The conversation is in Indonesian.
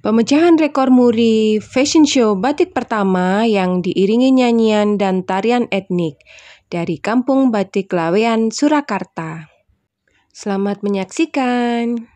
Pemecahan rekor muri fashion show batik pertama yang diiringi nyanyian dan tarian etnik dari Kampung Batik Lawean, Surakarta. Selamat menyaksikan.